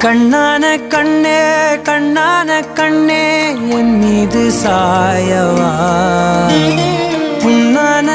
கண்ணான கண்ணே கண்ணான கண்ணே என் மீது சாயவா? புண்ணான